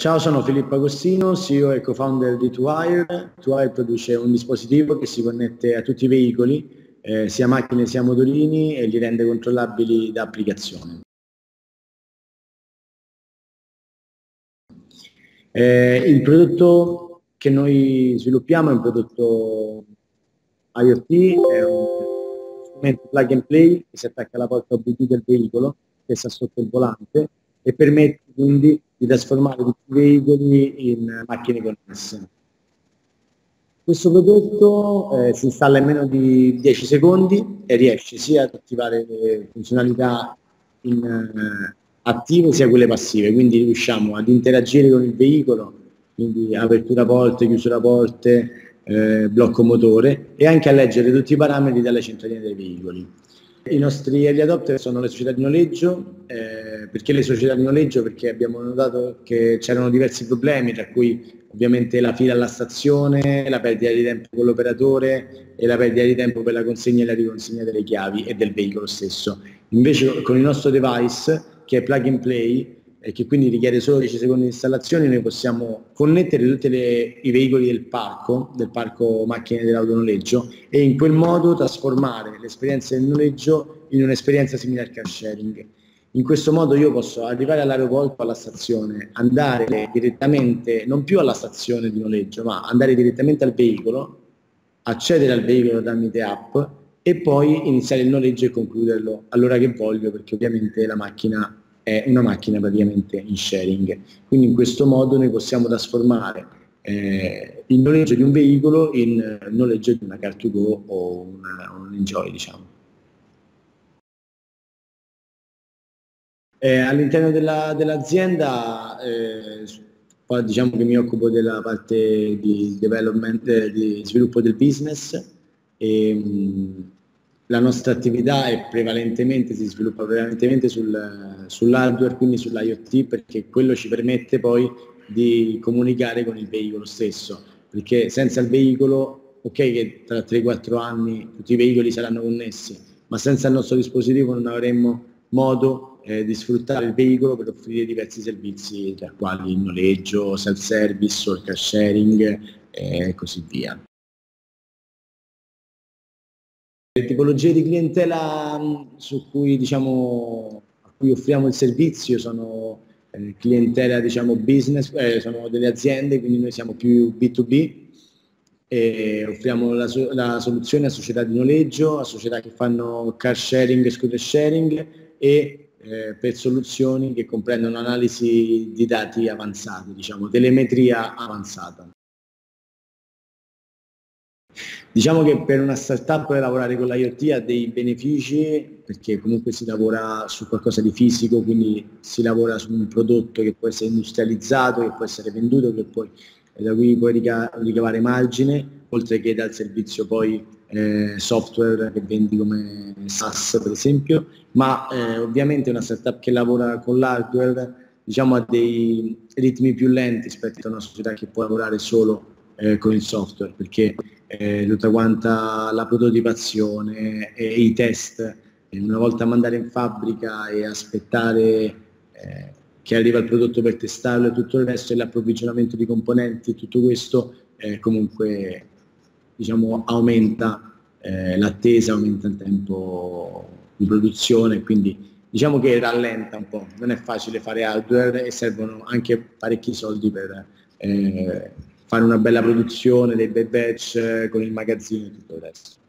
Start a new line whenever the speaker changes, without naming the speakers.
Ciao, sono Filippo Agostino, CEO e co-founder di Twire. Twire produce un dispositivo che si connette a tutti i veicoli, eh, sia macchine sia motorini, e li rende controllabili da applicazione. Eh, il prodotto che noi sviluppiamo è un prodotto IoT, è un strumento plug and play che si attacca alla porta OBD del veicolo che sta sotto il volante e permette quindi di trasformare tutti i veicoli in macchine connesse. Questo prodotto eh, si installa in meno di 10 secondi e riesce sia ad attivare funzionalità in, eh, attive sia quelle passive, quindi riusciamo ad interagire con il veicolo, quindi apertura porte, chiusura porte, eh, blocco motore e anche a leggere tutti i parametri dalle centraline dei veicoli. I nostri early adopter sono le società di noleggio, eh, perché le società di noleggio? Perché abbiamo notato che c'erano diversi problemi, tra cui ovviamente la fila alla stazione, la perdita di tempo con l'operatore e la perdita di tempo per la consegna e la riconsegna delle chiavi e del veicolo stesso. Invece con il nostro device, che è plug and play, e che quindi richiede solo 10 secondi di installazione, noi possiamo connettere tutti i veicoli del parco, del parco macchine dell'autonoleggio e in quel modo trasformare l'esperienza del noleggio in un'esperienza simile al car sharing. In questo modo io posso arrivare all'aeroporto, alla stazione, andare direttamente, non più alla stazione di noleggio, ma andare direttamente al veicolo, accedere al veicolo tramite app e poi iniziare il noleggio e concluderlo all'ora che voglio perché ovviamente la macchina è una macchina praticamente in sharing. Quindi in questo modo noi possiamo trasformare eh, il noleggio di un veicolo in noleggio di una car to go o una, un enjoy diciamo. Eh, all'interno della, dell'azienda eh, poi diciamo che mi occupo della parte di development, eh, di sviluppo del business e, mh, la nostra attività è prevalentemente, si sviluppa prevalentemente sul, sull'hardware, quindi sull'IoT, perché quello ci permette poi di comunicare con il veicolo stesso, perché senza il veicolo, ok che tra 3-4 anni tutti i veicoli saranno connessi, ma senza il nostro dispositivo non avremmo modo eh, di sfruttare il veicolo per offrire diversi servizi, tra quali il noleggio, self-service, il car sharing eh, e così via. Le tipologie di clientela mm, su cui, diciamo, a cui offriamo il servizio sono eh, clientela diciamo, business, eh, sono delle aziende, quindi noi siamo più B2B e offriamo la, la, soluzione a società di noleggio, a società che fanno car sharing e scooter sharing e eh, per soluzioni che comprendono analisi di dati avanzati, diciamo, telemetria avanzata. Diciamo che per una startup lavorare con l'IoT ha dei benefici perché comunque si lavora su qualcosa di fisico, quindi si lavora su un prodotto che può essere industrializzato, che può essere venduto, poi, da cui puoi ricavare margine, oltre che dal servizio poi eh, software che vendi come SaaS per esempio, ma eh, ovviamente una startup che lavora con l'hardware diciamo, ha dei ritmi più lenti rispetto a una società che può lavorare solo eh, con il software, perché eh, tutta quanta la prototipazione e, i test, una volta mandare in fabbrica e aspettare eh, che arriva il prodotto per testarlo e tutto il resto e l'approvvigionamento di componenti, tutto questo eh, comunque diciamo, aumenta eh, l'attesa, aumenta il tempo di produzione, quindi diciamo che rallenta un po', non è facile fare hardware e servono anche parecchi soldi per eh, fare una bella produzione, dei bei eh, con il magazzino e tutto il resto.